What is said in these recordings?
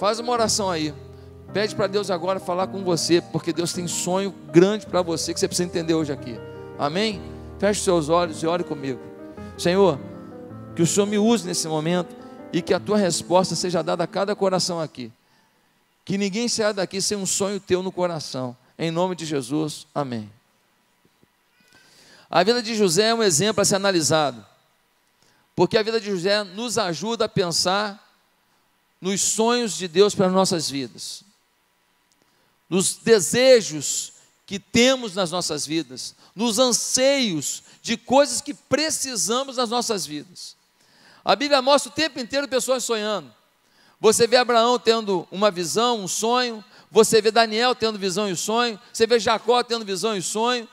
Faz uma oração aí. Pede para Deus agora falar com você, porque Deus tem sonho grande para você que você precisa entender hoje aqui. Amém? Feche seus olhos e ore comigo. Senhor, que o Senhor me use nesse momento e que a tua resposta seja dada a cada coração aqui. Que ninguém saia daqui sem um sonho teu no coração. Em nome de Jesus, amém. A vida de José é um exemplo a ser analisado, porque a vida de José nos ajuda a pensar nos sonhos de Deus para nossas vidas nos desejos que temos nas nossas vidas, nos anseios de coisas que precisamos nas nossas vidas. A Bíblia mostra o tempo inteiro pessoas sonhando. Você vê Abraão tendo uma visão, um sonho, você vê Daniel tendo visão e sonho, você vê Jacó tendo visão e sonho,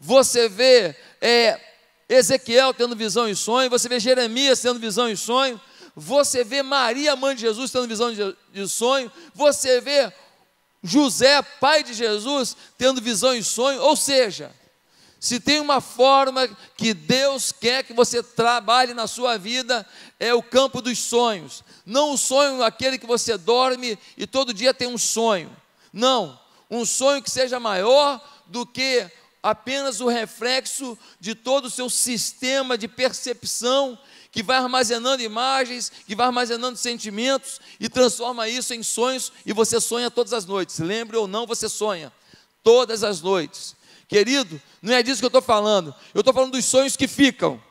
você vê é, Ezequiel tendo visão e sonho, você vê Jeremias tendo visão e sonho, você vê Maria, mãe de Jesus, tendo visão de, sonho, você vê José, pai de Jesus, tendo visão e sonho, ou seja, se tem uma forma que Deus quer que você trabalhe na sua vida, é o campo dos sonhos. Não o sonho aquele que você dorme e todo dia tem um sonho. Não, um sonho que seja maior do que apenas o reflexo de todo o seu sistema de percepção que vai armazenando imagens, que vai armazenando sentimentos e transforma isso em sonhos e você sonha todas as noites. Lembre ou não, você sonha todas as noites. Querido, não é disso que eu estou falando. Eu estou falando dos sonhos que ficam.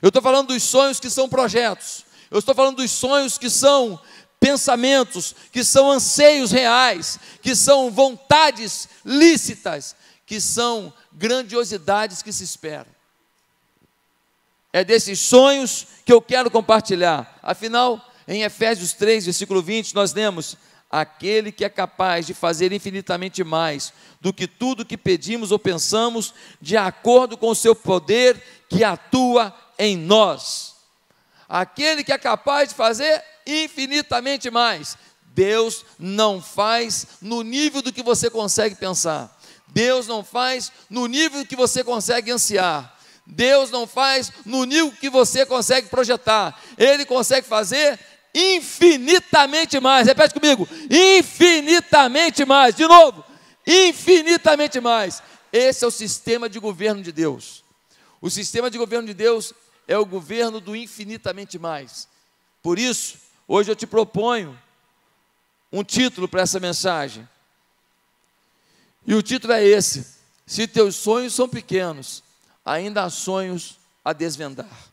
Eu estou falando dos sonhos que são projetos. Eu estou falando dos sonhos que são pensamentos, que são anseios reais, que são vontades lícitas, que são grandiosidades que se esperam. É desses sonhos que eu quero compartilhar. Afinal, em Efésios 3, versículo 20, nós lemos: Aquele que é capaz de fazer infinitamente mais do que tudo que pedimos ou pensamos, de acordo com o seu poder que atua em nós. Aquele que é capaz de fazer infinitamente mais. Deus não faz no nível do que você consegue pensar. Deus não faz no nível que você consegue ansiar. Deus não faz no nível que você consegue projetar, Ele consegue fazer infinitamente mais. Repete comigo: infinitamente mais. De novo, infinitamente mais. Esse é o sistema de governo de Deus. O sistema de governo de Deus é o governo do infinitamente mais. Por isso, hoje eu te proponho um título para essa mensagem. E o título é esse: Se teus sonhos são pequenos, ainda há sonhos a desvendar.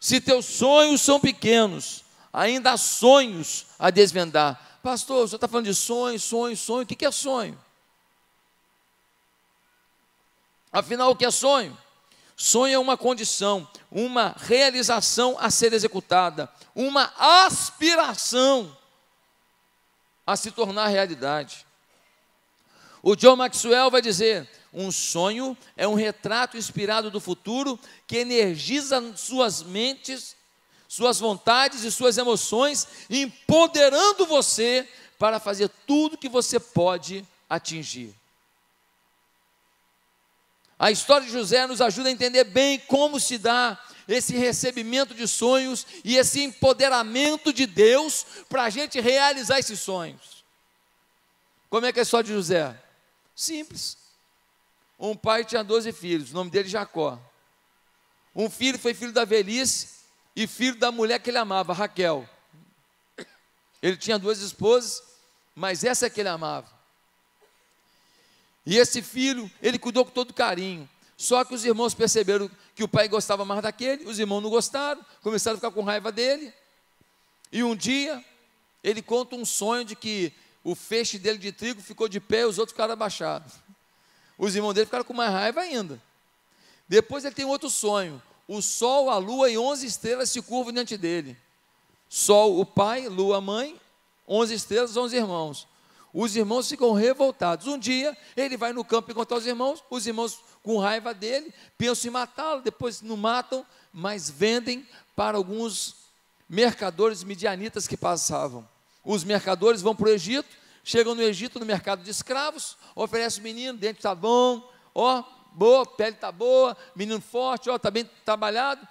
Se teus sonhos são pequenos, ainda há sonhos a desvendar. Pastor, você está falando de sonho, sonho, sonho. O que é sonho? Afinal, o que é sonho? Sonho é uma condição, uma realização a ser executada, uma aspiração a se tornar realidade. O John Maxwell vai dizer: um sonho é um retrato inspirado do futuro que energiza suas mentes, suas vontades e suas emoções, empoderando você para fazer tudo que você pode atingir. A história de José nos ajuda a entender bem como se dá esse recebimento de sonhos e esse empoderamento de Deus para a gente realizar esses sonhos. Como é que é a história de José? Simples. Um pai tinha 12 filhos, o nome dele Jacó. Um filho foi filho da velhice e filho da mulher que ele amava, Raquel. Ele tinha duas esposas, mas essa é que ele amava. E esse filho, ele cuidou com todo carinho. Só que os irmãos perceberam que o pai gostava mais daquele, os irmãos não gostaram, começaram a ficar com raiva dele. E um dia, ele conta um sonho de que o feixe dele de trigo ficou de pé e os outros ficaram abaixados. Os irmãos dele ficaram com mais raiva ainda. Depois ele tem outro sonho. O sol, a lua e onze estrelas se curvam diante dele. Sol, o pai, lua, a mãe, onze estrelas, onze irmãos. Os irmãos ficam revoltados. Um dia ele vai no campo encontrar os irmãos, os irmãos com raiva dele, pensam em matá-lo, depois não matam, mas vendem para alguns mercadores midianitas que passavam. Os mercadores vão para o Egito, Chegam no Egito, no mercado de escravos, oferece o menino, dente está bom, ó, boa, pele está boa, menino forte, ó, está bem trabalhado.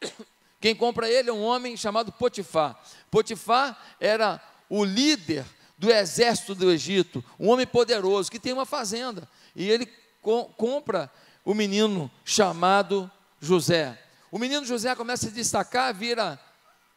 Quem compra ele é um homem chamado Potifar. Potifar era o líder do exército do Egito, um homem poderoso que tem uma fazenda. E ele co compra o menino chamado José. O menino José começa a se destacar, vira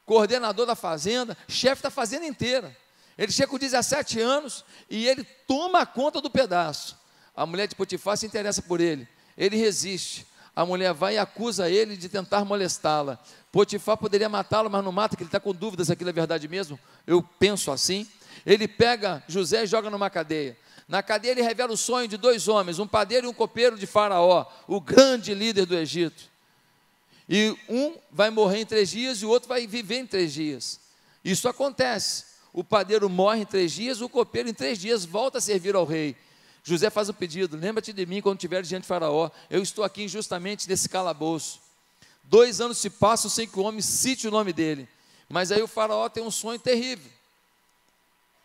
coordenador da fazenda, chefe da fazenda inteira. Ele chega com 17 anos e ele toma conta do pedaço. A mulher de Potifar se interessa por ele. Ele resiste. A mulher vai e acusa ele de tentar molestá-la. Potifar poderia matá-lo, mas não mata, que ele está com dúvidas se aquilo é verdade mesmo. Eu penso assim. Ele pega José e joga numa cadeia. Na cadeia ele revela o sonho de dois homens, um padeiro e um copeiro de Faraó, o grande líder do Egito. E um vai morrer em três dias e o outro vai viver em três dias. Isso acontece. O padeiro morre em três dias, o copeiro em três dias volta a servir ao rei. José faz um pedido: lembra-te de mim quando estiver diante de Faraó. Eu estou aqui injustamente nesse calabouço. Dois anos se passam sem que o homem cite o nome dele. Mas aí o Faraó tem um sonho terrível.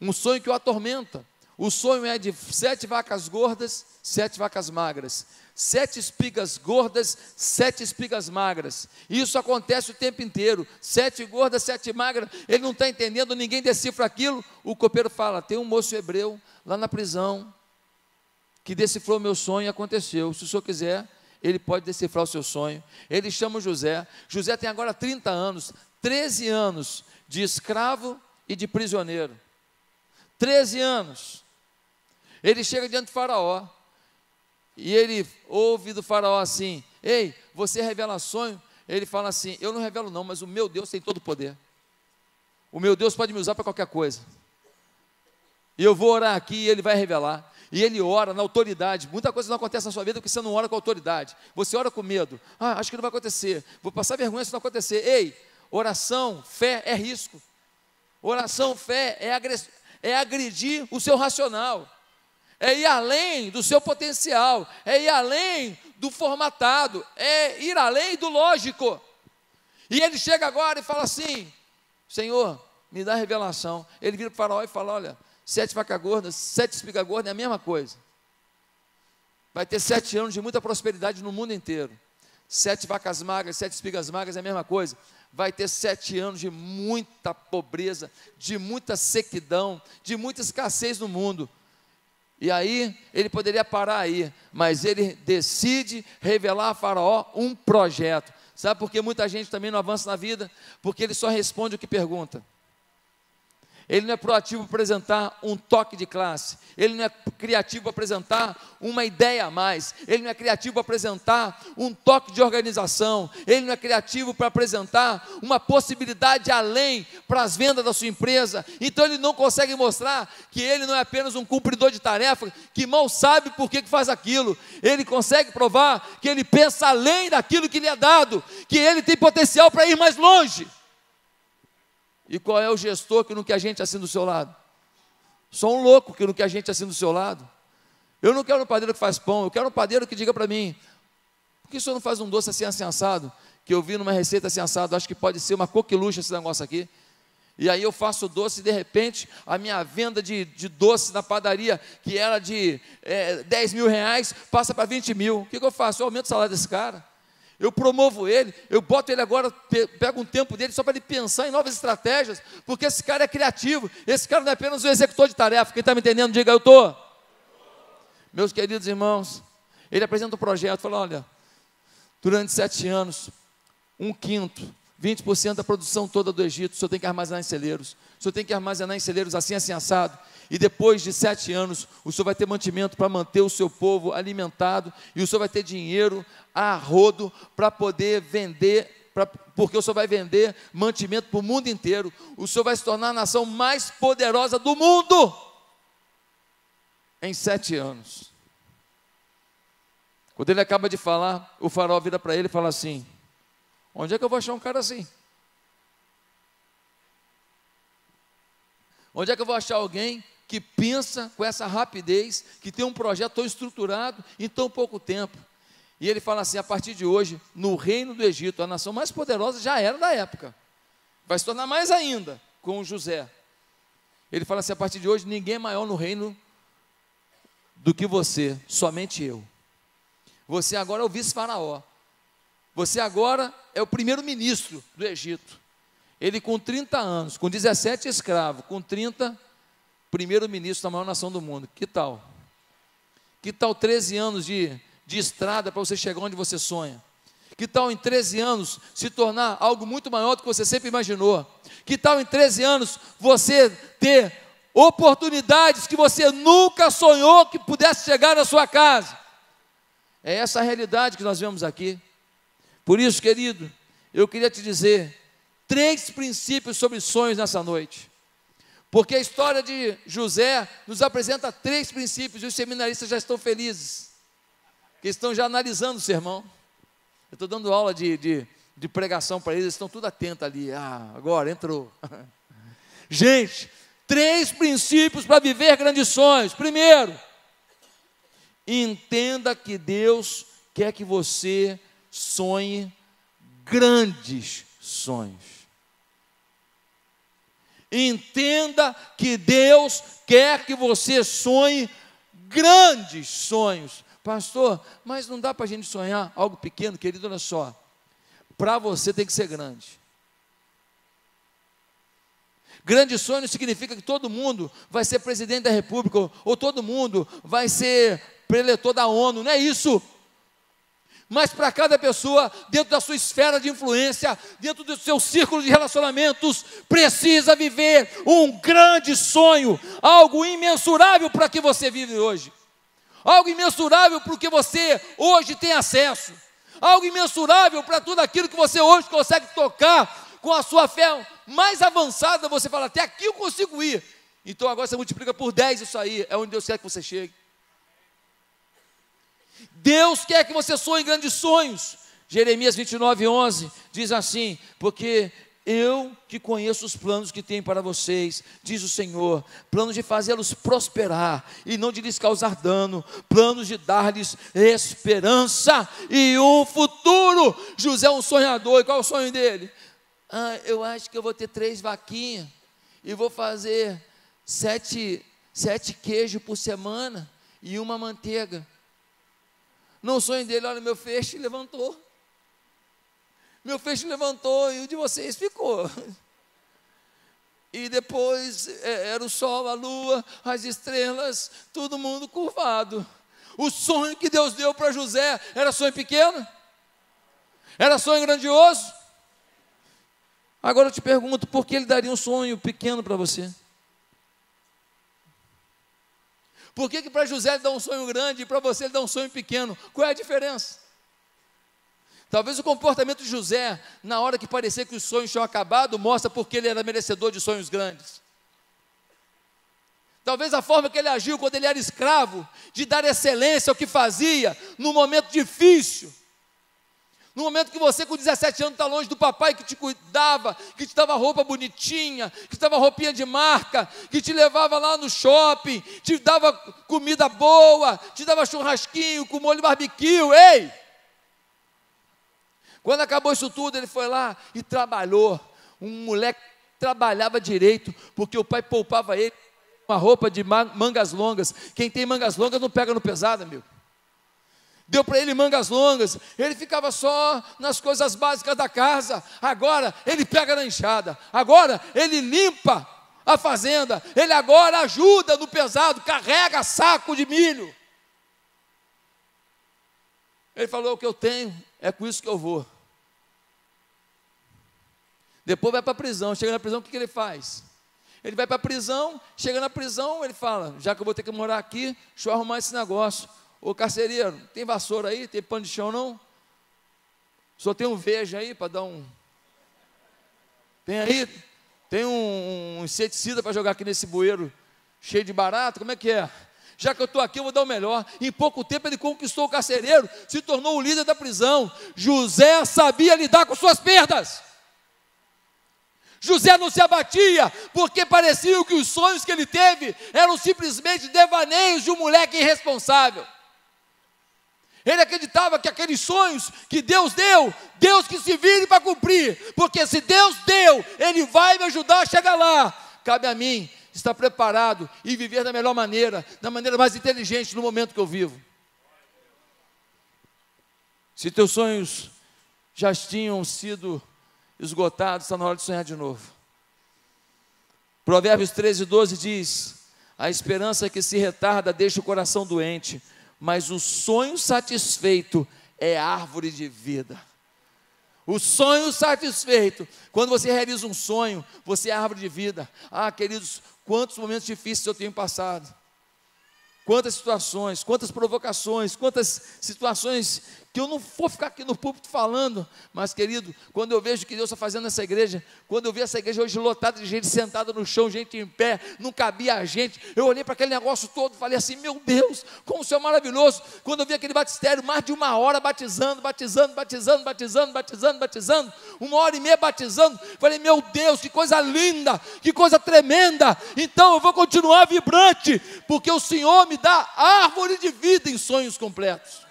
Um sonho que o atormenta. O sonho é de sete vacas gordas, sete vacas magras. Sete espigas gordas, sete espigas magras. Isso acontece o tempo inteiro. Sete gordas, sete magras. Ele não está entendendo, ninguém decifra aquilo. O copeiro fala: tem um moço hebreu lá na prisão que decifrou meu sonho e aconteceu. Se o senhor quiser, ele pode decifrar o seu sonho. Ele chama José. José tem agora 30 anos, 13 anos de escravo e de prisioneiro. 13 anos. Ele chega diante do Faraó e ele ouve do Faraó assim: Ei, você revela sonho? Ele fala assim: Eu não revelo, não, mas o meu Deus tem todo o poder. O meu Deus pode me usar para qualquer coisa. E eu vou orar aqui e ele vai revelar. E ele ora na autoridade. Muita coisa não acontece na sua vida porque você não ora com autoridade. Você ora com medo. Ah, acho que não vai acontecer. Vou passar vergonha se não acontecer. Ei, oração, fé é risco. Oração, fé é, é agredir o seu racional. É ir além do seu potencial. É ir além do formatado. É ir além do lógico. E ele chega agora e fala assim: Senhor, me dá revelação. Ele vira para o faraó e fala: Olha, sete vacas gordas, sete espigas gordas é a mesma coisa. Vai ter sete anos de muita prosperidade no mundo inteiro. Sete vacas magras, sete espigas magras é a mesma coisa. Vai ter sete anos de muita pobreza, de muita sequidão, de muita escassez no mundo. E aí ele poderia parar aí, mas ele decide revelar a Faraó um projeto. Sabe por que muita gente também não avança na vida? Porque ele só responde o que pergunta. Ele não é proativo para apresentar um toque de classe. Ele não é criativo para apresentar uma ideia a mais. Ele não é criativo para apresentar um toque de organização. Ele não é criativo para apresentar uma possibilidade além para as vendas da sua empresa. Então ele não consegue mostrar que ele não é apenas um cumpridor de tarefa que mal sabe por que faz aquilo. Ele consegue provar que ele pensa além daquilo que lhe é dado, que ele tem potencial para ir mais longe. E qual é o gestor que não quer gente assim do seu lado? Só um louco que não quer gente assim do seu lado. Eu não quero um padeiro que faz pão, eu quero um padeiro que diga para mim: por que o senhor não faz um doce assim, assado? Que eu vi numa receita assim assado, acho que pode ser uma coqueluche esse negócio aqui. E aí eu faço doce e de repente a minha venda de, de doce na padaria, que era de é, 10 mil reais, passa para 20 mil. O que, que eu faço? Eu aumento o salário desse cara eu promovo ele, eu boto ele agora, pego um tempo dele só para ele pensar em novas estratégias, porque esse cara é criativo, esse cara não é apenas um executor de tarefa, quem está me entendendo, diga eu estou. Meus queridos irmãos, ele apresenta um projeto, fala, olha, durante sete anos, um quinto, 20% da produção toda do Egito, o senhor tem que armazenar em celeiros, o senhor tem que armazenar em celeiros assim, assim, assado, e depois de sete anos, o senhor vai ter mantimento para manter o seu povo alimentado, e o senhor vai ter dinheiro a rodo para poder vender, porque o senhor vai vender mantimento para o mundo inteiro. O senhor vai se tornar a nação mais poderosa do mundo em sete anos. Quando ele acaba de falar, o farol vira para ele e fala assim: Onde é que eu vou achar um cara assim? Onde é que eu vou achar alguém que pensa com essa rapidez, que tem um projeto tão estruturado em tão pouco tempo. E ele fala assim: a partir de hoje, no reino do Egito, a nação mais poderosa já era da época, vai se tornar mais ainda com José. Ele fala assim: a partir de hoje, ninguém é maior no reino do que você, somente eu. Você agora é o vice-faraó. Você agora é o primeiro ministro do Egito. Ele com 30 anos, com 17 escravos, com 30, primeiro ministro da maior nação do mundo. Que tal? Que tal 13 anos de, de estrada para você chegar onde você sonha? Que tal em 13 anos se tornar algo muito maior do que você sempre imaginou? Que tal em 13 anos você ter oportunidades que você nunca sonhou que pudesse chegar na sua casa? É essa a realidade que nós vemos aqui. Por isso, querido, eu queria te dizer três princípios sobre sonhos nessa noite. Porque a história de José nos apresenta três princípios e os seminaristas já estão felizes, que estão já analisando o sermão. Eu estou dando aula de, de, de pregação para eles, eles estão tudo atentos ali. Ah, agora entrou. Gente, três princípios para viver grandes sonhos. Primeiro, entenda que Deus quer que você sonhe grandes sonhos. Entenda que Deus quer que você sonhe grandes sonhos. Pastor, mas não dá para a gente sonhar algo pequeno, querido, olha só. Para você tem que ser grande. Grande sonho significa que todo mundo vai ser presidente da república, ou todo mundo vai ser preletor da ONU, não é isso. Mas para cada pessoa, dentro da sua esfera de influência, dentro do seu círculo de relacionamentos, precisa viver um grande sonho, algo imensurável para que você vive hoje algo imensurável para o que você hoje tem acesso, algo imensurável para tudo aquilo que você hoje consegue tocar com a sua fé mais avançada. Você fala, até aqui eu consigo ir. Então agora você multiplica por 10 isso aí, é onde Deus quer que você chegue. Deus quer que você sonhe grandes sonhos. Jeremias 29, 11 diz assim: Porque eu que conheço os planos que tenho para vocês, diz o Senhor, planos de fazê-los prosperar e não de lhes causar dano, planos de dar-lhes esperança e um futuro. José é um sonhador, e qual é o sonho dele? Ah, eu acho que eu vou ter três vaquinhas e vou fazer sete, sete queijos por semana e uma manteiga. No sonho dele, olha, meu feixe levantou. Meu feixe levantou e o de vocês ficou. E depois é, era o sol, a lua, as estrelas, todo mundo curvado. O sonho que Deus deu para José era sonho pequeno? Era sonho grandioso? Agora eu te pergunto, por que ele daria um sonho pequeno para você? Por que, que para José ele dá um sonho grande e para você ele dá um sonho pequeno? Qual é a diferença? Talvez o comportamento de José, na hora que parecia que os sonhos tinham acabado, mostra porque ele era merecedor de sonhos grandes. Talvez a forma que ele agiu quando ele era escravo, de dar excelência ao que fazia, num momento difícil, no momento que você com 17 anos está longe do papai que te cuidava, que te dava roupa bonitinha, que te dava roupinha de marca, que te levava lá no shopping, te dava comida boa, te dava churrasquinho com molho barbecue, ei! Quando acabou isso tudo, ele foi lá e trabalhou. Um moleque trabalhava direito, porque o pai poupava ele uma roupa de mangas longas. Quem tem mangas longas não pega no pesado, amigo. Deu para ele mangas longas, ele ficava só nas coisas básicas da casa. Agora ele pega na enxada, agora ele limpa a fazenda, ele agora ajuda no pesado, carrega saco de milho. Ele falou: O que eu tenho é com isso que eu vou. Depois vai para a prisão. Chega na prisão, o que, que ele faz? Ele vai para a prisão, chega na prisão, ele fala: já que eu vou ter que morar aqui, deixa eu arrumar esse negócio. Ô carcereiro, tem vassoura aí? Tem pano de chão não? Só tem um veja aí para dar um. Tem aí? Tem um, um inseticida para jogar aqui nesse bueiro cheio de barato? Como é que é? Já que eu estou aqui, eu vou dar o melhor. Em pouco tempo ele conquistou o carcereiro, se tornou o líder da prisão. José sabia lidar com suas perdas. José não se abatia, porque parecia que os sonhos que ele teve eram simplesmente devaneios de um moleque irresponsável. Ele acreditava que aqueles sonhos que Deus deu, Deus que se vire para cumprir, porque se Deus deu, Ele vai me ajudar a chegar lá. Cabe a mim estar preparado e viver da melhor maneira, da maneira mais inteligente no momento que eu vivo. Se teus sonhos já tinham sido esgotados, está na hora de sonhar de novo. Provérbios 13, 12 diz: A esperança que se retarda deixa o coração doente, mas o sonho satisfeito é árvore de vida. O sonho satisfeito. Quando você realiza um sonho, você é árvore de vida. Ah, queridos, quantos momentos difíceis eu tenho passado. Quantas situações, quantas provocações, quantas situações que eu não vou ficar aqui no púlpito falando, mas querido, quando eu vejo o que Deus está fazendo nessa igreja, quando eu vi essa igreja hoje lotada de gente sentada no chão, gente em pé, não cabia a gente, eu olhei para aquele negócio todo e falei assim: meu Deus, como o Senhor é maravilhoso. Quando eu vi aquele batistério, mais de uma hora batizando, batizando, batizando, batizando, batizando, batizando, uma hora e meia batizando, falei: meu Deus, que coisa linda, que coisa tremenda. Então eu vou continuar vibrante, porque o Senhor me dá árvore de vida em sonhos completos.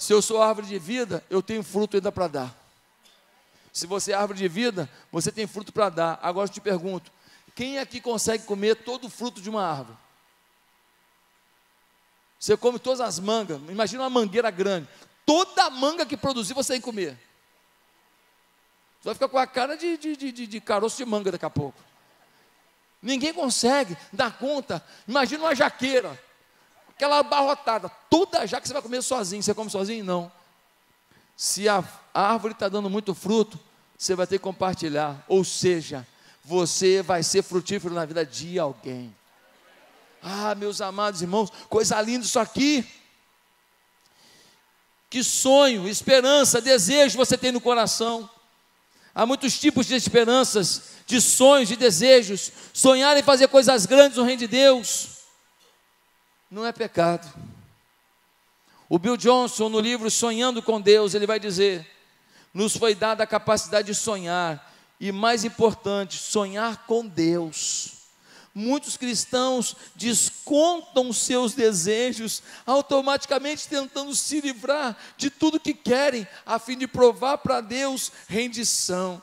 Se eu sou árvore de vida, eu tenho fruto ainda para dar. Se você é árvore de vida, você tem fruto para dar. Agora eu te pergunto: quem aqui consegue comer todo o fruto de uma árvore? Você come todas as mangas, imagina uma mangueira grande. Toda a manga que produzir, você tem que comer. Você vai ficar com a cara de, de, de, de caroço de manga daqui a pouco. Ninguém consegue dar conta. Imagina uma jaqueira aquela abarrotada, toda já que você vai comer sozinho. Você come sozinho? Não. Se a árvore está dando muito fruto, você vai ter que compartilhar. Ou seja, você vai ser frutífero na vida de alguém. Ah, meus amados irmãos, coisa linda isso aqui. Que sonho, esperança, desejo você tem no coração. Há muitos tipos de esperanças, de sonhos, de desejos. Sonhar em fazer coisas grandes no reino de Deus não é pecado. O Bill Johnson, no livro Sonhando com Deus, ele vai dizer: nos foi dada a capacidade de sonhar, e mais importante, sonhar com Deus. Muitos cristãos descontam seus desejos, automaticamente tentando se livrar de tudo que querem, a fim de provar para Deus rendição.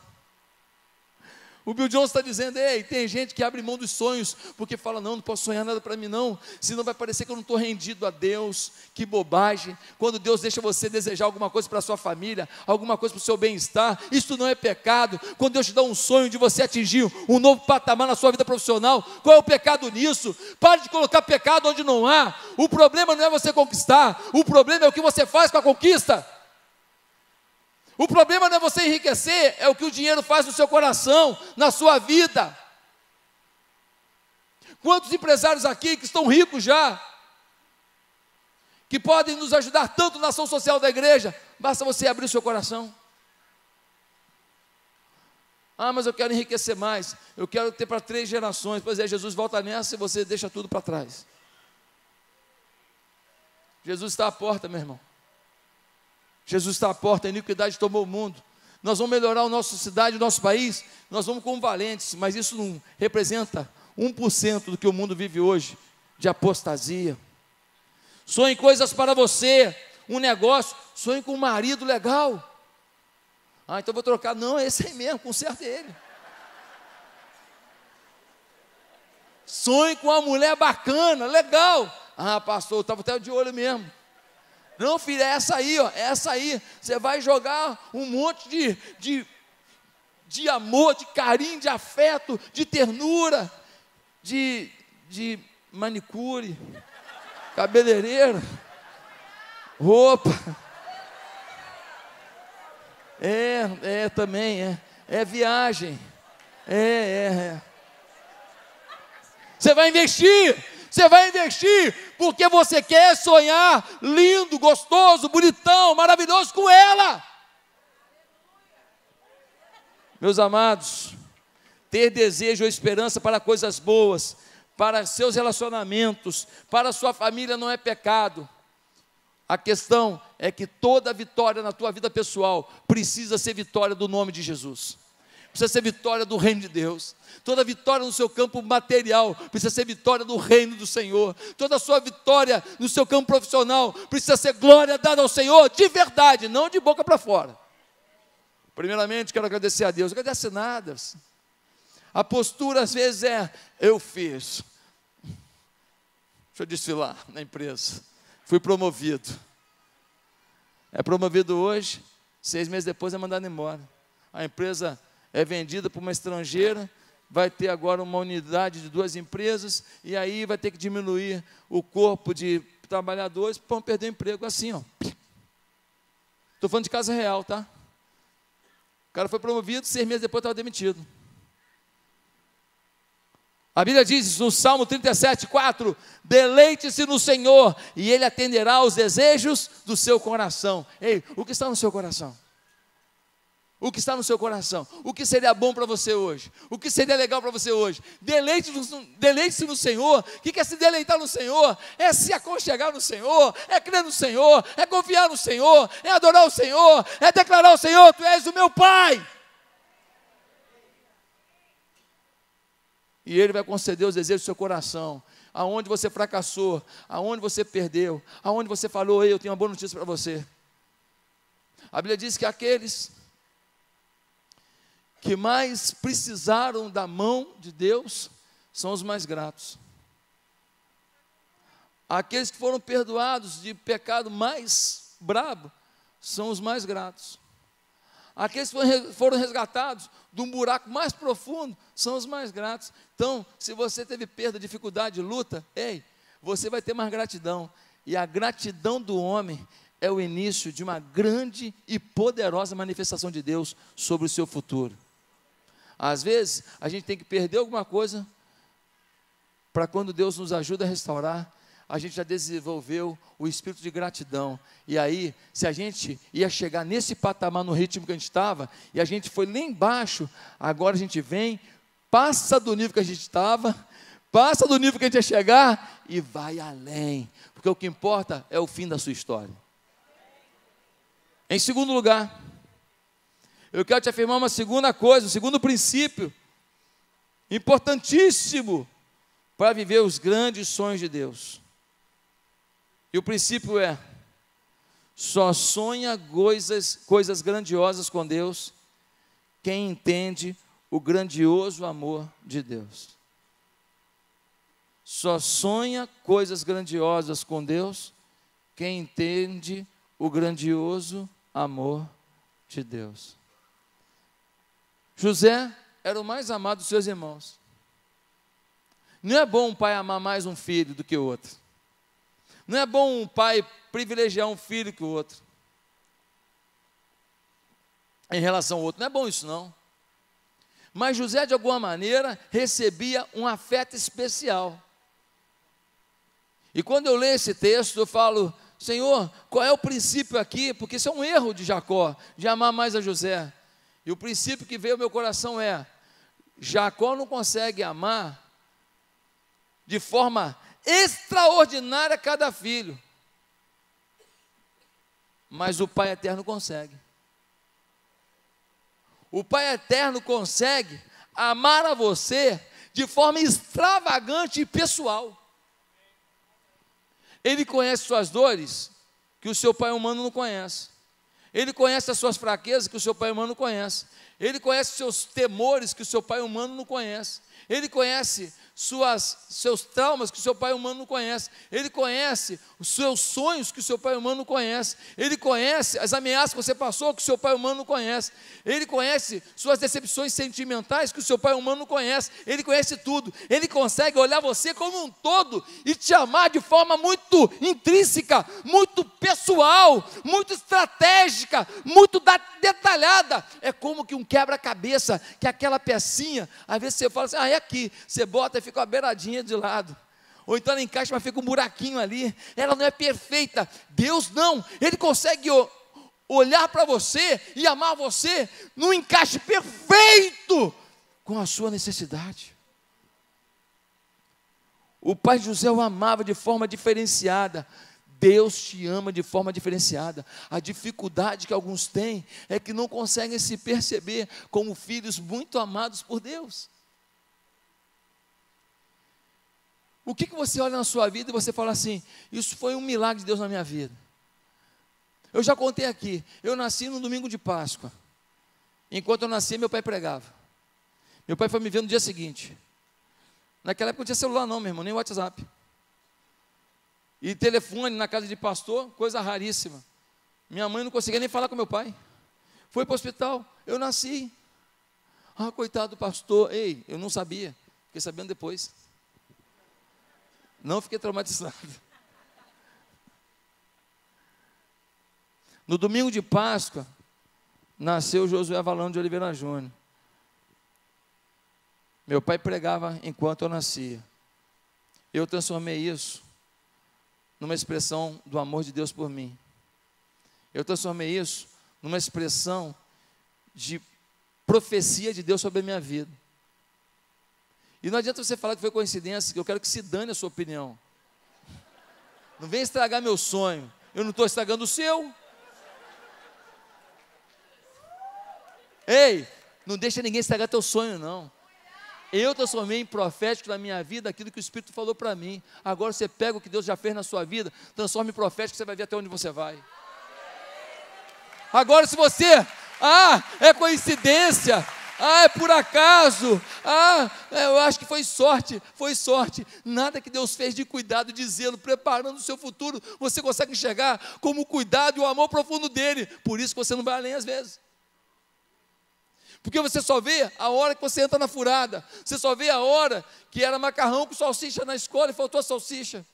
O Bill Jones está dizendo: ei, tem gente que abre mão dos sonhos, porque fala: não, não posso sonhar nada para mim, não, senão vai parecer que eu não estou rendido a Deus. Que bobagem. Quando Deus deixa você desejar alguma coisa para a sua família, alguma coisa para o seu bem-estar, isso não é pecado. Quando Deus te dá um sonho de você atingir um novo patamar na sua vida profissional, qual é o pecado nisso? Pare de colocar pecado onde não há. O problema não é você conquistar, o problema é o que você faz com a conquista. O problema não é você enriquecer, é o que o dinheiro faz no seu coração, na sua vida. Quantos empresários aqui que estão ricos já, que podem nos ajudar tanto na ação social da igreja, basta você abrir o seu coração. Ah, mas eu quero enriquecer mais, eu quero ter para três gerações. Pois é, Jesus volta nessa e você deixa tudo para trás. Jesus está à porta, meu irmão. Jesus está à porta, a iniquidade tomou o mundo. Nós vamos melhorar a nossa cidade, o nosso país, nós vamos como valentes, mas isso não representa 1% do que o mundo vive hoje de apostasia. Sonhe coisas para você, um negócio, sonhe com um marido legal. Ah, então vou trocar. Não, é esse aí mesmo, conserta ele. Sonhe com uma mulher bacana, legal. Ah, pastor, eu estava até de olho mesmo. Não, filho, é essa aí, ó, é essa aí. Você vai jogar um monte de, de, de amor, de carinho, de afeto, de ternura, de, de manicure, cabeleireira, roupa. É, é também, é. É viagem. É, é, é. Você vai investir. Você vai investir porque você quer sonhar lindo, gostoso, bonitão, maravilhoso com ela. Meus amados, ter desejo ou esperança para coisas boas, para seus relacionamentos, para sua família não é pecado. A questão é que toda vitória na tua vida pessoal precisa ser vitória do nome de Jesus precisa ser vitória do reino de Deus. Toda vitória no seu campo material precisa ser vitória do reino do Senhor. Toda sua vitória no seu campo profissional precisa ser glória dada ao Senhor de verdade, não de boca para fora. Primeiramente, quero agradecer a Deus. Agradece nada. A postura às vezes é: eu fiz. Deixa eu desfilar na empresa. Fui promovido. é promovido hoje, seis meses depois é mandado embora. A empresa é vendida para uma estrangeira, vai ter agora uma unidade de duas empresas, e aí vai ter que diminuir o corpo de trabalhadores para perder emprego. Assim, ó. Estou falando de casa real, tá? O cara foi promovido, seis meses depois estava demitido. A Bíblia diz no Salmo 37, 4: Deleite-se no Senhor, e Ele atenderá aos desejos do seu coração. Ei, o que está no seu coração? O que está no seu coração? O que seria bom para você hoje? O que seria legal para você hoje? Deleite-se deleite no Senhor. O que é se deleitar no Senhor? É se aconchegar no Senhor, é crer no Senhor, é confiar no Senhor, é adorar o Senhor, é declarar ao Senhor: Tu és o meu Pai. E Ele vai conceder os desejos do seu coração. Aonde você fracassou, aonde você perdeu, aonde você falou, Ei, eu tenho uma boa notícia para você. A Bíblia diz que aqueles que mais precisaram da mão de Deus são os mais gratos. Aqueles que foram perdoados de pecado mais brabo são os mais gratos. Aqueles que foram resgatados de um buraco mais profundo são os mais gratos. Então, se você teve perda, dificuldade, luta, ei, você vai ter mais gratidão. E a gratidão do homem é o início de uma grande e poderosa manifestação de Deus sobre o seu futuro. Às vezes, a gente tem que perder alguma coisa para quando Deus nos ajuda a restaurar, a gente já desenvolveu o espírito de gratidão. E aí, se a gente ia chegar nesse patamar no ritmo que a gente estava, e a gente foi lá embaixo, agora a gente vem, passa do nível que a gente estava, passa do nível que a gente ia chegar e vai além, porque o que importa é o fim da sua história. Em segundo lugar, eu quero te afirmar uma segunda coisa, um segundo princípio, importantíssimo para viver os grandes sonhos de Deus. E o princípio é: só sonha coisas, coisas grandiosas com Deus quem entende o grandioso amor de Deus. Só sonha coisas grandiosas com Deus quem entende o grandioso amor de Deus. José era o mais amado dos seus irmãos. Não é bom um pai amar mais um filho do que o outro. Não é bom um pai privilegiar um filho que o outro. Em relação ao outro. Não é bom isso, não. Mas José, de alguma maneira, recebia um afeto especial. E quando eu leio esse texto, eu falo, Senhor, qual é o princípio aqui? Porque isso é um erro de Jacó, de amar mais a José. E o princípio que veio ao meu coração é: Jacó não consegue amar de forma extraordinária cada filho. Mas o Pai Eterno consegue. O Pai Eterno consegue amar a você de forma extravagante e pessoal. Ele conhece suas dores que o seu pai humano não conhece. Ele conhece as suas fraquezas que o seu pai humano não conhece. Ele conhece os seus temores que o seu pai humano não conhece. Ele conhece suas, seus traumas que o seu pai humano não conhece. Ele conhece os seus sonhos que o seu pai humano não conhece. Ele conhece as ameaças que você passou que o seu pai humano não conhece. Ele conhece suas decepções sentimentais que o seu pai humano não conhece. Ele conhece tudo. Ele consegue olhar você como um todo e te amar de forma muito intrínseca, muito pessoal, muito estratégica, muito detalhada. É como que um quebra-cabeça, que aquela pecinha, às vezes você fala assim: ah, é aqui. Você bota e fica uma beiradinha de lado. Ou então ela encaixa, mas fica um buraquinho ali. Ela não é perfeita. Deus não. Ele consegue olhar para você e amar você num encaixe perfeito com a sua necessidade. O pai José o amava de forma diferenciada. Deus te ama de forma diferenciada. A dificuldade que alguns têm é que não conseguem se perceber como filhos muito amados por Deus. O que, que você olha na sua vida e você fala assim: Isso foi um milagre de Deus na minha vida? Eu já contei aqui. Eu nasci no domingo de Páscoa. Enquanto eu nasci, meu pai pregava. Meu pai foi me ver no dia seguinte. Naquela época não tinha celular, não, meu irmão, nem WhatsApp. E telefone na casa de pastor, coisa raríssima. Minha mãe não conseguia nem falar com meu pai. Foi para o hospital, eu nasci. Ah, coitado do pastor. Ei, eu não sabia. Fiquei sabendo depois. Não fiquei traumatizado. No domingo de Páscoa, nasceu Josué Valão de Oliveira Júnior. Meu pai pregava enquanto eu nascia. Eu transformei isso numa expressão do amor de Deus por mim. Eu transformei isso numa expressão de profecia de Deus sobre a minha vida. E não adianta você falar que foi coincidência, que eu quero que se dane a sua opinião. Não vem estragar meu sonho. Eu não estou estragando o seu. Ei, não deixa ninguém estragar teu sonho, não. Eu transformei em profético na minha vida aquilo que o Espírito falou para mim. Agora você pega o que Deus já fez na sua vida, transforma em profético, você vai ver até onde você vai. Agora, se você, ah, é coincidência, ah, é por acaso, ah, é, eu acho que foi sorte, foi sorte. Nada que Deus fez de cuidado, de zelo, preparando o seu futuro, você consegue enxergar como o cuidado e o amor profundo dele. Por isso que você não vai além às vezes. Porque você só vê a hora que você entra na furada. Você só vê a hora que era macarrão com salsicha na escola e faltou a salsicha.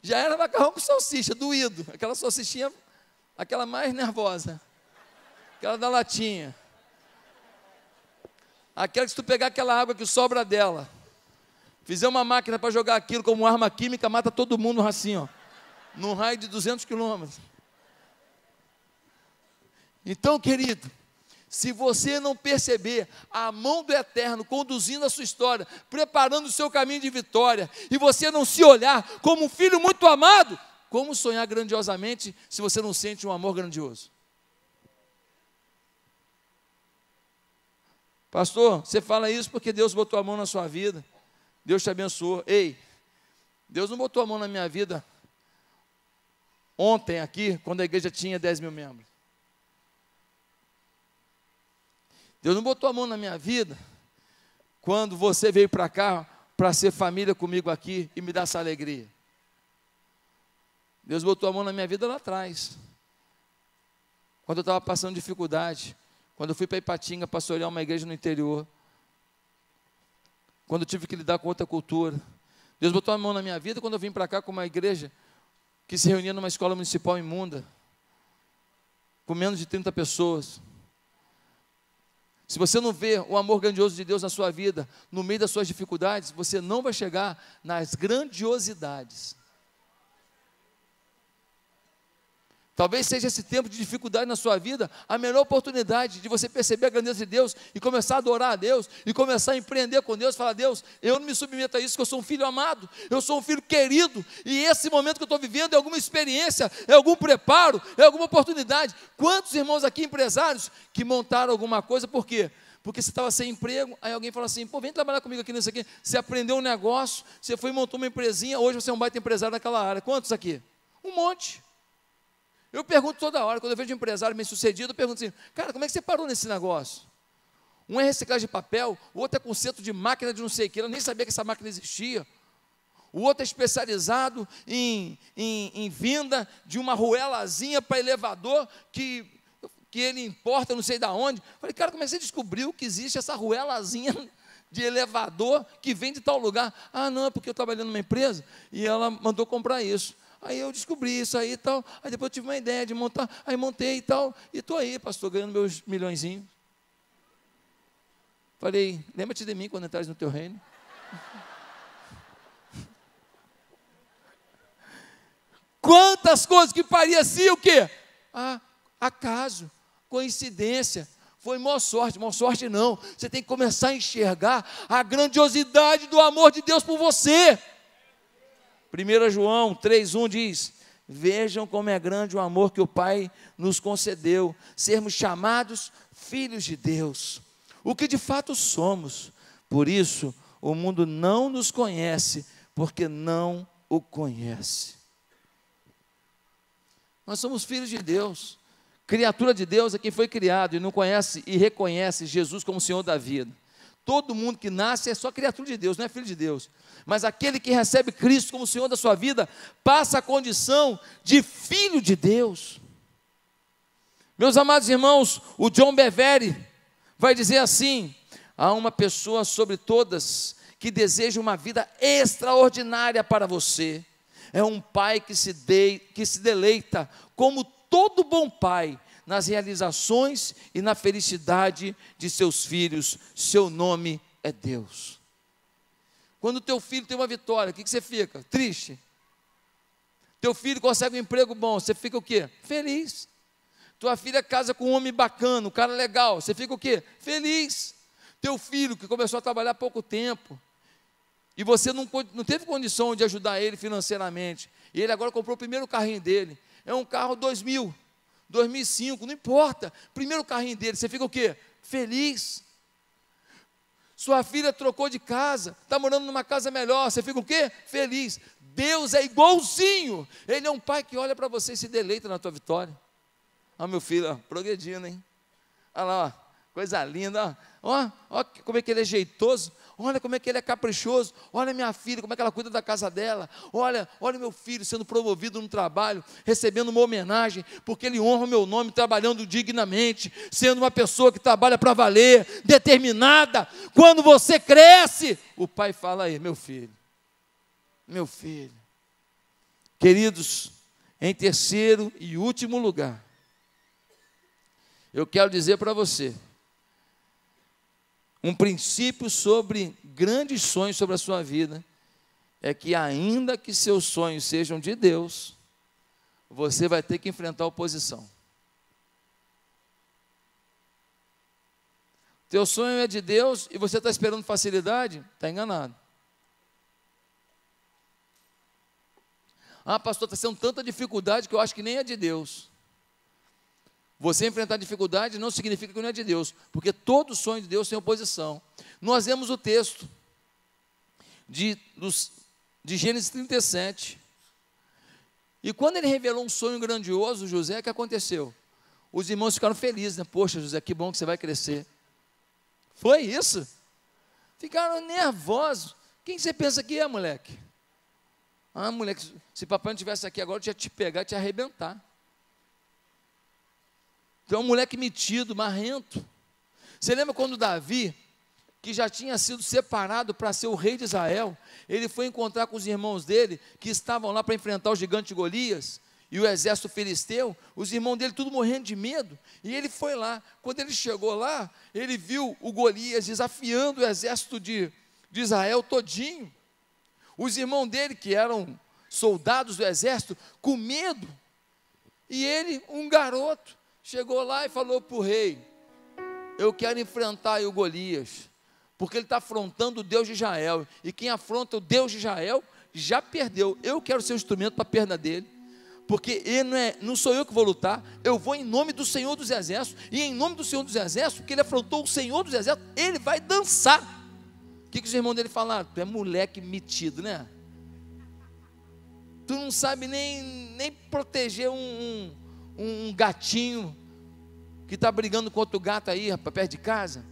Já era macarrão com salsicha, doído. Aquela salsichinha, aquela mais nervosa. Aquela da latinha. Aquela que se tu pegar aquela água que sobra dela, fizer uma máquina para jogar aquilo como arma química, mata todo mundo assim, ó. Num raio de 200 quilômetros. Então, querido, se você não perceber a mão do Eterno conduzindo a sua história, preparando o seu caminho de vitória, e você não se olhar como um filho muito amado, como sonhar grandiosamente se você não sente um amor grandioso? Pastor, você fala isso porque Deus botou a mão na sua vida, Deus te abençoou. Ei, Deus não botou a mão na minha vida ontem aqui, quando a igreja tinha 10 mil membros. Deus não botou a mão na minha vida quando você veio para cá para ser família comigo aqui e me dar essa alegria. Deus botou a mão na minha vida lá atrás. Quando eu estava passando dificuldade, quando eu fui para Ipatinga pastorear uma igreja no interior, quando eu tive que lidar com outra cultura. Deus botou a mão na minha vida quando eu vim para cá com uma igreja que se reunia numa escola municipal imunda, com menos de 30 pessoas. Se você não vê o amor grandioso de Deus na sua vida, no meio das suas dificuldades, você não vai chegar nas grandiosidades. Talvez seja esse tempo de dificuldade na sua vida a melhor oportunidade de você perceber a grandeza de Deus e começar a adorar a Deus e começar a empreender com Deus. Falar, Deus, eu não me submeto a isso, porque eu sou um filho amado, eu sou um filho querido, e esse momento que eu estou vivendo é alguma experiência, é algum preparo, é alguma oportunidade. Quantos irmãos aqui, empresários, que montaram alguma coisa, por quê? Porque você estava sem emprego, aí alguém falou assim: pô, vem trabalhar comigo aqui nisso aqui. Você aprendeu um negócio, você foi e montou uma empresinha, hoje você é um baita empresário naquela área. Quantos aqui? Um monte. Eu pergunto toda hora, quando eu vejo um empresário bem sucedido, eu pergunto assim, cara, como é que você parou nesse negócio? Um é reciclagem de papel, o outro é conserto de máquina de não sei o que, eu nem sabia que essa máquina existia. O outro é especializado em, em, em vinda de uma ruelazinha para elevador que, que ele importa não sei da onde. Falei, cara, como é que você descobriu que existe essa ruelazinha de elevador que vem de tal lugar? Ah, não, é porque eu trabalhei numa empresa e ela mandou comprar isso. Aí eu descobri isso aí e tal. Aí depois eu tive uma ideia de montar. Aí montei e tal. E estou aí, pastor, ganhando meus milhõeszinhos. Falei, lembra-te de mim quando entrares no teu reino. Quantas coisas que parecia o quê? Ah, acaso, coincidência, foi maior sorte, maior sorte não. Você tem que começar a enxergar a grandiosidade do amor de Deus por você. 1 João 3,1 diz: Vejam como é grande o amor que o Pai nos concedeu, sermos chamados filhos de Deus, o que de fato somos. Por isso, o mundo não nos conhece, porque não o conhece. Nós somos filhos de Deus, criatura de Deus é quem foi criado e não conhece e reconhece Jesus como Senhor da vida. Todo mundo que nasce é só criatura de Deus, não é filho de Deus. Mas aquele que recebe Cristo como Senhor da sua vida, passa a condição de filho de Deus. Meus amados irmãos, o John Bevere vai dizer assim: há uma pessoa sobre todas que deseja uma vida extraordinária para você. É um pai que se, de, que se deleita, como todo bom pai, nas realizações e na felicidade de seus filhos. Seu nome é Deus. Quando teu filho tem uma vitória, o que, que você fica? Triste. Teu filho consegue um emprego bom, você fica o quê? Feliz. Tua filha casa com um homem bacana, um cara legal, você fica o quê? Feliz. Teu filho que começou a trabalhar há pouco tempo, e você não, não teve condição de ajudar ele financeiramente, e ele agora comprou o primeiro carrinho dele, é um carro 2000, 2005, não importa, primeiro carrinho dele, você fica o quê? Feliz. Sua filha trocou de casa, está morando numa casa melhor, você fica o quê? Feliz. Deus é igualzinho, Ele é um pai que olha para você e se deleita na tua vitória. Olha meu filho, ó, progredindo, hein? Olha lá, ó, coisa linda, ó, ó, como é que ele é jeitoso, olha como é que ele é caprichoso, olha minha filha, como é que ela cuida da casa dela, olha, olha meu filho sendo promovido no trabalho, recebendo uma homenagem, porque ele honra o meu nome, trabalhando dignamente, sendo uma pessoa que trabalha para valer, determinada. Quando você cresce, o pai fala aí, meu filho, meu filho. Queridos, em terceiro e último lugar, eu quero dizer para você, um princípio sobre grandes sonhos sobre a sua vida é que, ainda que seus sonhos sejam de Deus, você vai ter que enfrentar oposição. Teu sonho é de Deus e você está esperando facilidade? Está enganado. Ah, pastor, está sendo tanta dificuldade que eu acho que nem é de Deus. Você enfrentar dificuldade não significa que não é de Deus, porque todo sonho de Deus tem oposição. Nós vemos o texto de, dos, de Gênesis 37. E quando ele revelou um sonho grandioso, José, o que aconteceu? Os irmãos ficaram felizes, né? Poxa, José, que bom que você vai crescer. Foi isso? Ficaram nervosos. Quem você pensa que é, moleque? Ah, moleque, se papai não estivesse aqui agora, eu ia te pegar e te arrebentar. Tu é um moleque metido, marrento. Você lembra quando Davi, que já tinha sido separado para ser o rei de Israel, ele foi encontrar com os irmãos dele, que estavam lá para enfrentar o gigante Golias, e o exército filisteu, os irmãos dele tudo morrendo de medo, e ele foi lá. Quando ele chegou lá, ele viu o Golias desafiando o exército de, de Israel todinho. Os irmãos dele, que eram soldados do exército, com medo, e ele, um garoto, chegou lá e falou para o rei: Eu quero enfrentar o Golias, porque ele está afrontando o Deus de Israel, e quem afronta o Deus de Israel já perdeu. Eu quero ser o instrumento para a perda dele. Porque não, é, não sou eu que vou lutar, eu vou em nome do Senhor dos Exércitos, e em nome do Senhor dos Exércitos, porque ele afrontou o Senhor dos Exércitos, ele vai dançar. O que, que os irmãos dele falaram? Tu é moleque metido, né? Tu não sabe nem, nem proteger um, um um gatinho que está brigando com outro gato aí, rapaz, perto de casa.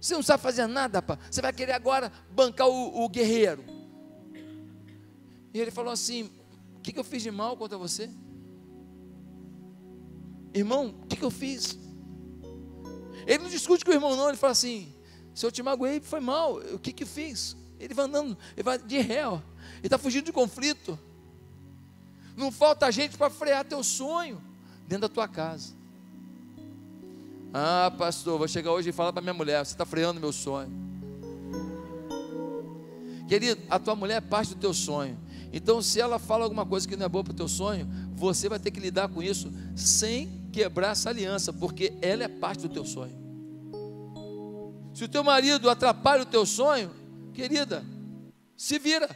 Você não sabe fazer nada, rapaz. Você vai querer agora bancar o, o guerreiro. E ele falou assim: O que, que eu fiz de mal contra você? Irmão, o que, que eu fiz? Ele não discute com o irmão, não. Ele fala assim: Se eu te magoei, foi mal. O que, que eu fiz? Ele vai andando, ele vai de réu. Ele está fugindo de conflito. Não falta gente para frear teu sonho dentro da tua casa. Ah, pastor, vou chegar hoje e falar para minha mulher: você está freando meu sonho. Querido, a tua mulher é parte do teu sonho. Então, se ela fala alguma coisa que não é boa para o teu sonho, você vai ter que lidar com isso sem quebrar essa aliança, porque ela é parte do teu sonho. Se o teu marido atrapalha o teu sonho, querida, se vira.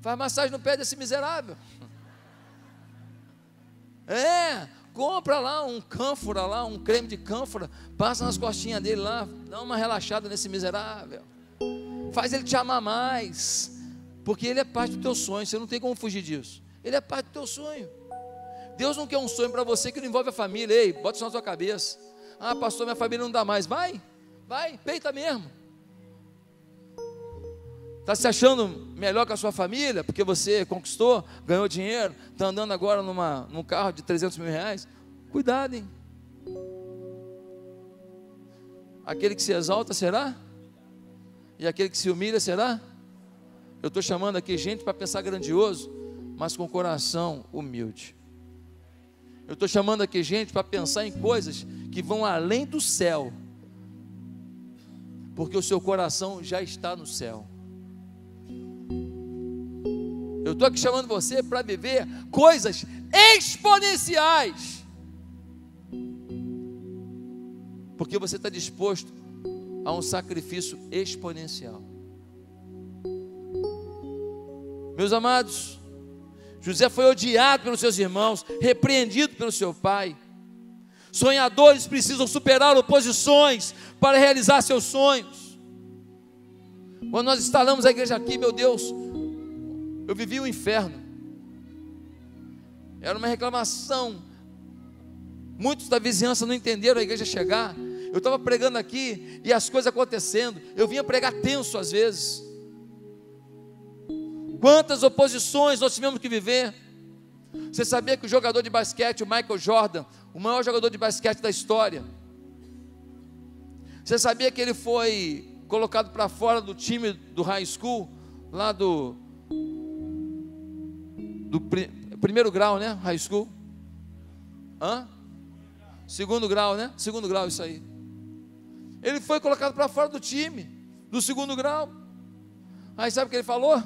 Faz massagem no pé desse miserável. É, compra lá um cânfora lá, um creme de cânfora, passa nas costinhas dele lá, dá uma relaxada nesse miserável. Faz ele te amar mais. Porque ele é parte do teu sonho, você não tem como fugir disso. Ele é parte do teu sonho. Deus não quer um sonho para você que não envolve a família. Ei, bota isso na tua cabeça. Ah, pastor, minha família não dá mais. Vai, vai, peita mesmo. Está se achando melhor que a sua família, porque você conquistou, ganhou dinheiro, está andando agora numa, num carro de 300 mil reais? Cuidado, hein? Aquele que se exalta será? E aquele que se humilha será? Eu estou chamando aqui gente para pensar grandioso, mas com coração humilde. Eu estou chamando aqui gente para pensar em coisas que vão além do céu, porque o seu coração já está no céu. Eu estou aqui chamando você para viver coisas exponenciais. Porque você está disposto a um sacrifício exponencial. Meus amados, José foi odiado pelos seus irmãos, repreendido pelo seu pai. Sonhadores precisam superar oposições para realizar seus sonhos. Quando nós instalamos a igreja aqui, meu Deus, eu vivi o inferno. Era uma reclamação. Muitos da vizinhança não entenderam a igreja chegar. Eu estava pregando aqui e as coisas acontecendo. Eu vinha pregar tenso às vezes. Quantas oposições nós tivemos que viver. Você sabia que o jogador de basquete, o Michael Jordan, o maior jogador de basquete da história, você sabia que ele foi colocado para fora do time do high school, lá do do primeiro grau, né? High school. Hã? Segundo grau, né? Segundo grau, isso aí. Ele foi colocado para fora do time, do segundo grau. Aí sabe o que ele falou?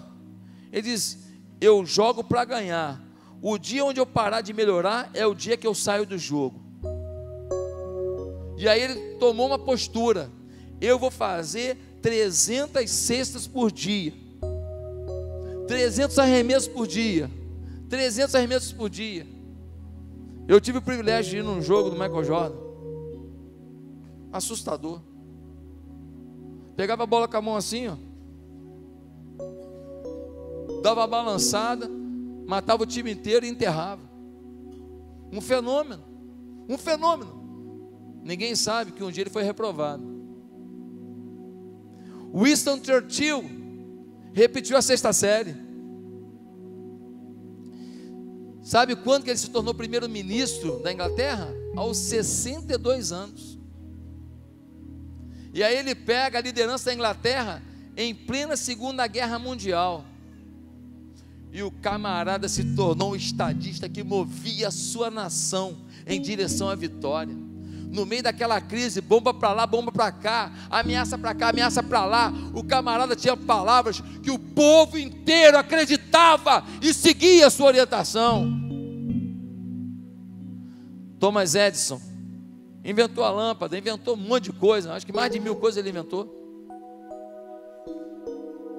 Ele diz: Eu jogo para ganhar. O dia onde eu parar de melhorar é o dia que eu saio do jogo. E aí ele tomou uma postura: Eu vou fazer 300 cestas por dia, 300 arremessos por dia. 300 arremessos por dia. Eu tive o privilégio de ir num jogo do Michael Jordan. Assustador. Pegava a bola com a mão assim, ó. Dava uma balançada, matava o time inteiro e enterrava. Um fenômeno. Um fenômeno. Ninguém sabe que um dia ele foi reprovado. Winston Churchill repetiu a sexta série. Sabe quando que ele se tornou primeiro-ministro da Inglaterra? Aos 62 anos. E aí ele pega a liderança da Inglaterra em plena Segunda Guerra Mundial. E o camarada se tornou um estadista que movia a sua nação em direção à vitória no meio daquela crise, bomba para lá, bomba para cá, ameaça para cá, ameaça para lá. O camarada tinha palavras que o povo inteiro acreditava e seguia a sua orientação. Thomas Edison inventou a lâmpada, inventou um monte de coisa, acho que mais de mil coisas ele inventou.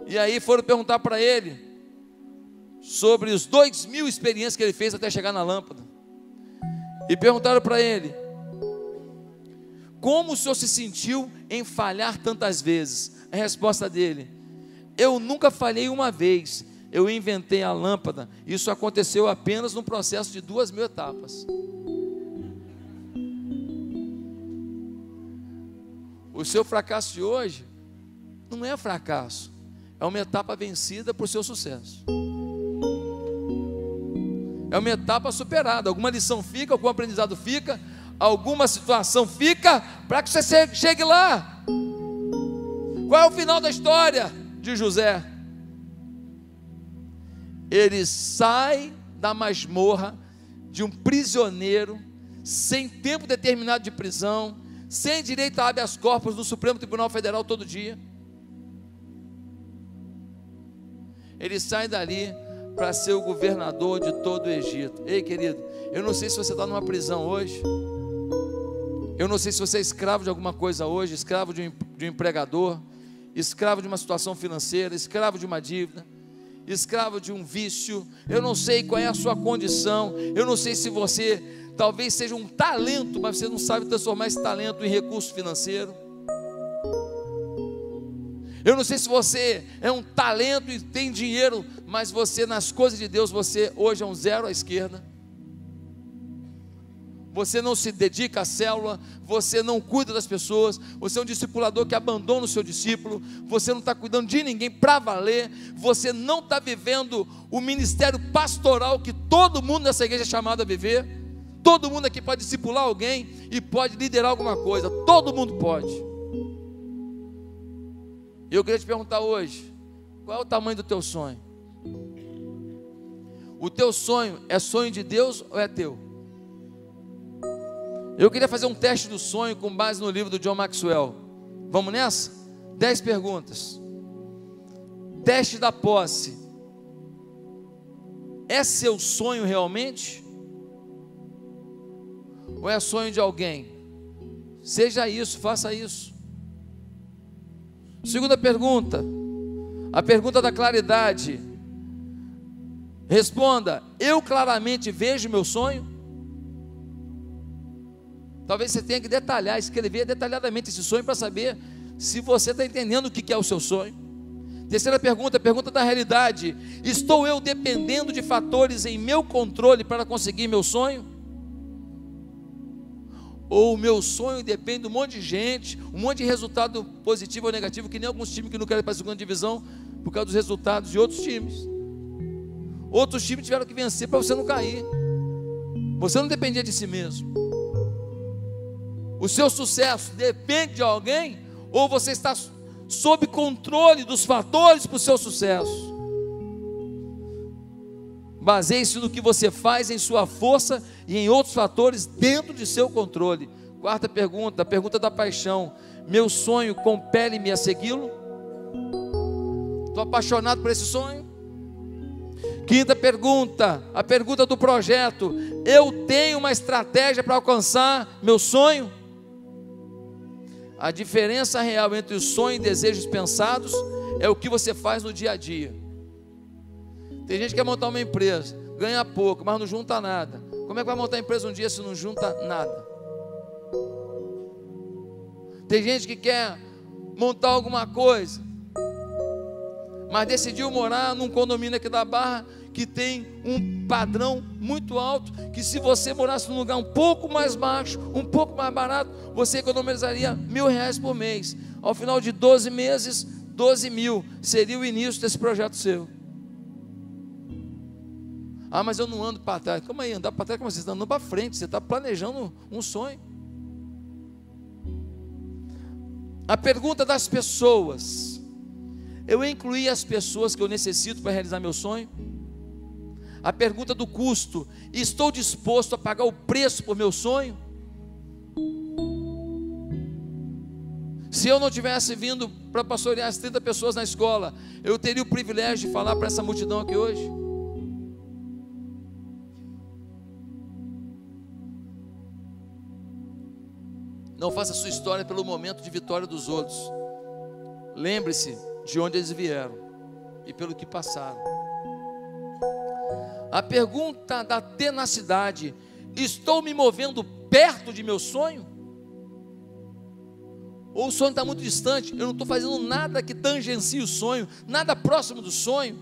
E aí foram perguntar para ele sobre os dois mil experiências que ele fez até chegar na lâmpada. E perguntaram para ele: como o senhor se sentiu em falhar tantas vezes? A resposta dele: Eu nunca falhei uma vez. Eu inventei a lâmpada. Isso aconteceu apenas no processo de duas mil etapas. O seu fracasso de hoje não é fracasso, é uma etapa vencida por seu sucesso. É uma etapa superada. Alguma lição fica, algum aprendizado fica, alguma situação fica para que você chegue lá. Qual é o final da história de José? Ele sai da masmorra de um prisioneiro, sem tempo determinado de prisão, sem direito a habeas corpus no Supremo Tribunal Federal todo dia. Ele sai dali para ser o governador de todo o Egito. Ei, querido, eu não sei se você está numa prisão hoje. Eu não sei se você é escravo de alguma coisa hoje, escravo de um, de um empregador, escravo de uma situação financeira, escravo de uma dívida, escravo de um vício. Eu não sei qual é a sua condição. Eu não sei se você talvez seja um talento, mas você não sabe transformar esse talento em recurso financeiro. Eu não sei se você é um talento e tem dinheiro, mas você nas coisas de Deus, você hoje é um zero à esquerda. Você não se dedica à célula, você não cuida das pessoas, você é um discipulador que abandona o seu discípulo, você não está cuidando de ninguém para valer, você não está vivendo o ministério pastoral que todo mundo nessa igreja é chamado a viver. Todo mundo aqui pode discipular alguém e pode liderar alguma coisa, todo mundo pode. Eu queria te perguntar hoje: qual é o tamanho do teu sonho? O teu sonho é sonho de Deus ou é teu? Eu queria fazer um teste do sonho com base no livro do John Maxwell. Vamos nessa? Dez perguntas. Teste da posse. É seu sonho realmente? Ou é sonho de alguém? Seja isso, faça isso. Segunda pergunta. A pergunta da claridade. Responda: Eu claramente vejo meu sonho? Talvez você tenha que detalhar, escrever detalhadamente esse sonho para saber se você está entendendo o que é o seu sonho. Terceira pergunta, pergunta da realidade: Estou eu dependendo de fatores em meu controle para conseguir meu sonho? Ou o meu sonho depende de um monte de gente, um monte de resultado positivo ou negativo, que nem alguns times que não querem para a segunda divisão por causa dos resultados de outros times. Outros times tiveram que vencer para você não cair. Você não dependia de si mesmo. O seu sucesso depende de alguém ou você está sob controle dos fatores para o seu sucesso? Baseie-se no que você faz em sua força e em outros fatores dentro de seu controle. Quarta pergunta, a pergunta da paixão. Meu sonho compele-me a segui-lo? Estou apaixonado por esse sonho? Quinta pergunta, a pergunta do projeto. Eu tenho uma estratégia para alcançar meu sonho? A diferença real entre o sonho e desejos pensados é o que você faz no dia a dia. Tem gente que quer montar uma empresa, ganha pouco, mas não junta nada. Como é que vai montar a empresa um dia se não junta nada? Tem gente que quer montar alguma coisa, mas decidiu morar num condomínio aqui da Barra que tem um padrão muito alto, que se você morasse num lugar um pouco mais baixo, um pouco mais barato, você economizaria mil reais por mês. Ao final de 12 meses, 12 mil seria o início desse projeto seu. Ah, mas eu não ando para trás. Como aí, andar para trás? Como você está andando para frente? Você está planejando um sonho. A pergunta das pessoas. Eu incluí as pessoas que eu necessito para realizar meu sonho? A pergunta do custo: estou disposto a pagar o preço por meu sonho? Se eu não tivesse vindo para pastorear as 30 pessoas na escola, eu teria o privilégio de falar para essa multidão aqui hoje? Não faça sua história pelo momento de vitória dos outros. Lembre-se de onde eles vieram e pelo que passaram. A pergunta da tenacidade: estou me movendo perto de meu sonho? Ou o sonho está muito distante, eu não estou fazendo nada que tangencie o sonho, nada próximo do sonho.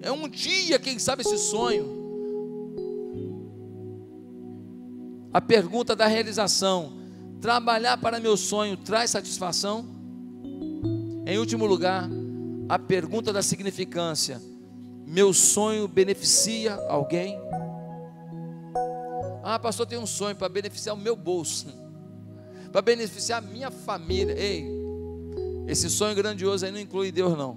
É um dia, quem sabe, esse sonho. A pergunta da realização: trabalhar para meu sonho traz satisfação? Em último lugar, a pergunta da significância: meu sonho beneficia alguém? Ah, pastor, tem um sonho para beneficiar o meu bolso, para beneficiar a minha família. Ei, esse sonho grandioso aí não inclui Deus, não.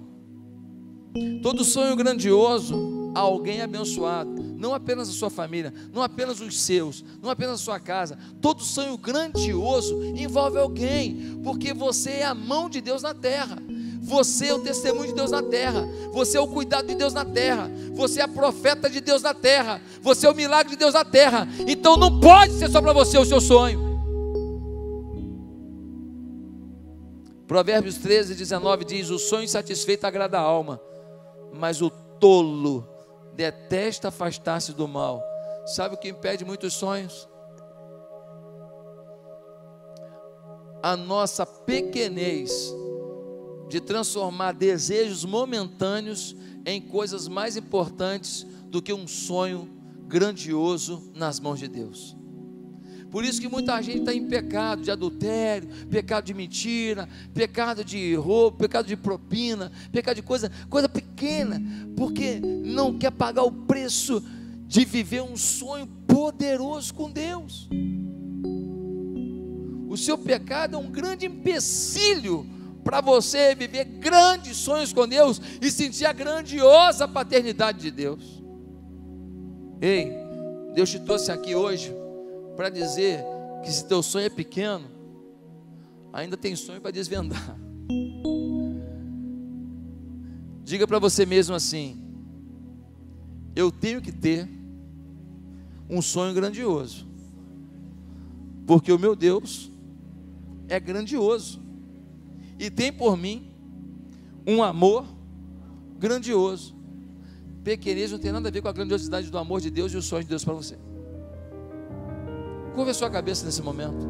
Todo sonho grandioso, alguém abençoado, não apenas a sua família, não apenas os seus, não apenas a sua casa. Todo sonho grandioso envolve alguém, porque você é a mão de Deus na terra. Você é o testemunho de Deus na terra. Você é o cuidado de Deus na terra. Você é a profeta de Deus na terra. Você é o milagre de Deus na terra. Então não pode ser só para você o seu sonho. Provérbios 13, 19 diz: O sonho insatisfeito agrada a alma, mas o tolo detesta afastar-se do mal. Sabe o que impede muitos sonhos? A nossa pequenez de transformar desejos momentâneos em coisas mais importantes do que um sonho grandioso nas mãos de Deus. Por isso que muita gente está em pecado de adultério, pecado de mentira, pecado de roubo, pecado de propina, pecado de coisa, coisa pequena, porque não quer pagar o preço de viver um sonho poderoso com Deus. O seu pecado é um grande empecilho para você viver grandes sonhos com Deus e sentir a grandiosa paternidade de Deus. Ei, Deus te trouxe aqui hoje para dizer que se teu sonho é pequeno, ainda tem sonho para desvendar. Diga para você mesmo assim: eu tenho que ter um sonho grandioso, porque o meu Deus é grandioso e tem por mim um amor grandioso. Pequenez não tem nada a ver com a grandiosidade do amor de Deus e o sonho de Deus para você. Curva a sua cabeça nesse momento.